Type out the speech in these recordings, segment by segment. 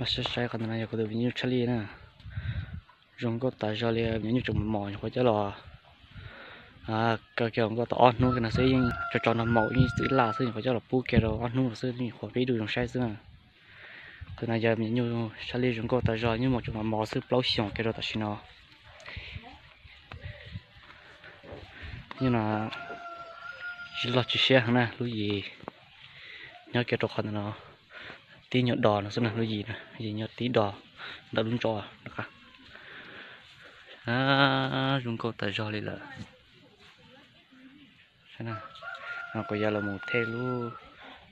mà sẽ sai còn này có được nhiều chali nè. Dùng có tài cho liền những chủng mỏ có cho lò à cái kiểu có tao ăn nuôi cái này sẽ cho cho nó màu như tự là sẽ có cho lò pu kia rồi ăn nuôi sẽ như khỏi biết được trong sai xưa từ này giờ những nhiều chali dùng có tài cho, nhưng mà chủng mỏ sẽ bao xiong kia rồi ta xin nó nhưng là chỉ lo chỉ xe nè lúc gì? Nhớ kia trong con nó tí nhọt đỏ nó xem là nó gì nè? Gì nhọt tí đỏ đã đúng cho được không? À chúng cô tài cho đi là thế nào. Nó có giờ là một thế lu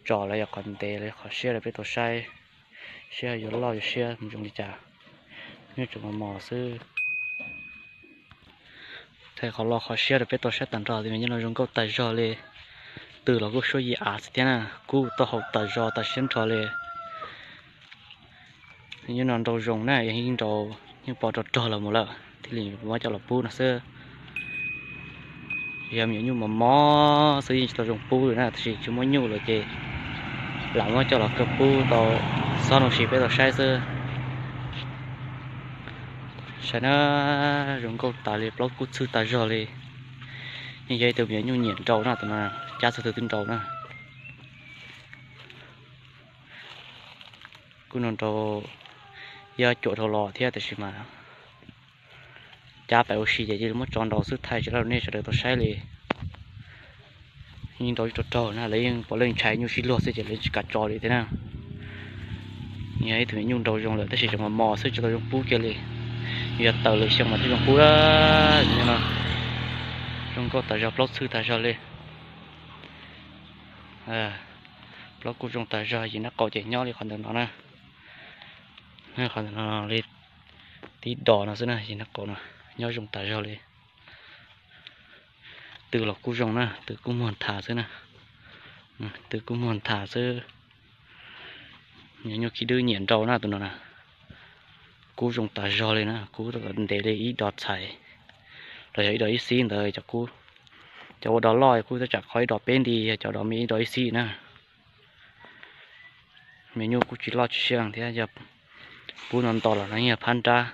trò là giờ còn tệ là khó xe là biết tổ sai. Xe giờ lo giờ xe mình chúng đi trả như chúng mà mò sư thế khó lo khó xe là biết tổ sai tận trò thì mình nhớ là chúng cô tài cho đi từ là cô số gì à thế nào? Cô tao học tài cho tài xem trò đi như nó đầu rồng này hình đầu như bỏ trò trò là một lợ thì liền mua cho là pu nó xưa, giờ mình như mà mò sử dụng cho rồng pu rồi nè thì chúng mới nhiều rồi chị làm mua cho là cái pu tàu sau nó chỉ biết là sai xưa, sẽ nó rồng câu tà liệu lót cút sư tà rò đi như vậy từ mình như nhện trâu nè từ mà cha sư từ tinh trâu nè cú non trâu giờ chỗ thầu lò thì thì mà cha phải oxy để chỉ muốn tròn đầu sức thay cho nó nên sẽ được tôi sai liền nhưng đối cho trò là lấy bỏ lên trái như xí lúa sẽ chỉ lấy cả trò đi thế nào như ấy thì nhung đầu dùng lại tất chỉ mà mò sức cho tôi dùng phú kia liền giờ tàu lấy xong mà tôi dùng phú đó nhưng mà trong có tài cho blog sư tài cho liền à blog của trong tài cho gì nó có thể nhau thì còn được nó nè nó còn nó lên tí đỏ nó sẽ này, thì nó còn nó nhau dùng tả cho lên từ lọc cú dùng nè từ cú muốn thả sẽ nè, từ cú muốn thả sẽ nhớ nhớ khi đưa nhện trâu nè tụi nó nè cú dùng tả cho lên nè cú để để ý đọt xài rồi ấy đợi xin rồi cho cú. Cho đó lòi, cú sẽ chặt khói đọt bên đi, cho đó mỹ đợi xin nè mình nhớ cú chỉ lo chỉ thế, giờ cú non to là nó nhà phan tra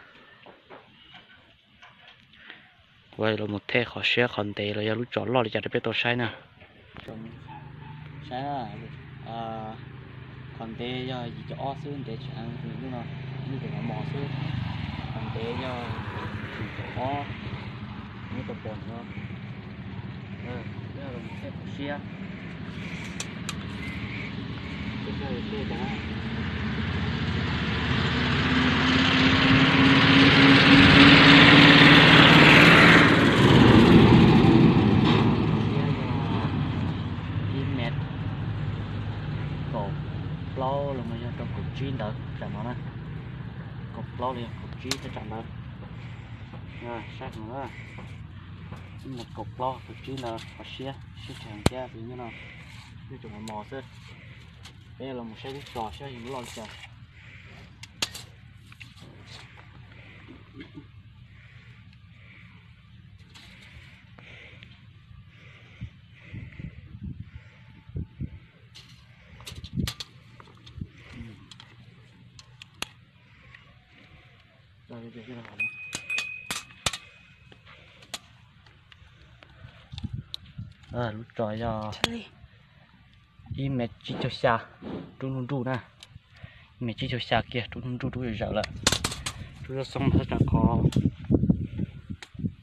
vậy là một thế khó xe còn tệ là lúc chọn lo thì chả được biết tôi sai nè sai à còn tệ do gì cho ó xương để ăn như nó như thế nào mò xương còn tệ do cho ó như tập bồn nó ờ đây là một thế khó xe cái này cái đó lâu là mình trong cục chạm nó nè cục lo liền, cục chi sẽ chạm nó rồi, sát nữa một cục lo cục chi đỡ và xe xe chạm cha thì như nào? Như chúng mò xe đây là một xe đít trò, xe hình lo chạm rồi được cái nào à lúc trò cho đi mẹ chỉ cho xa trung trung trung nè mẹ chỉ cho xa kia trung trung trung trung rồi là chúng ta xong hết là có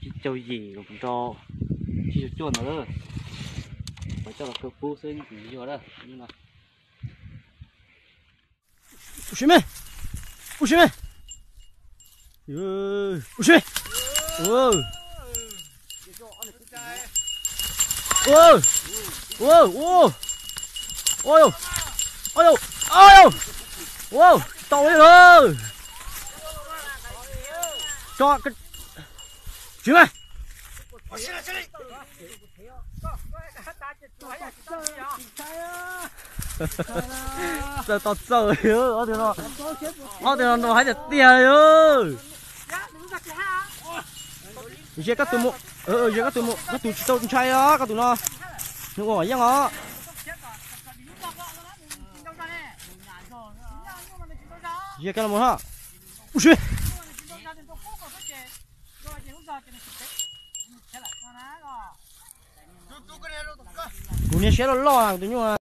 chỉ cho gì cũng cho chỉ cho chuột nữa phải cho là cơ pu xưa như gì đó nhưng mà 不许妹，不许 ui ui ui ui ui ui ôi ôi ôi ôi ôi wow tàu đi thôi cho cái chứ này 个，许妹，这到走哟，我的咯，我的咯，还得跌哟。你先các tụi mụ, ờ ờ, các tụi mụ, các tụi tụi trai á, các tụi nó, nó ngồi nhá ngó. giờ cái là một ha ui xí cũng như xe nó lo à tự nhiên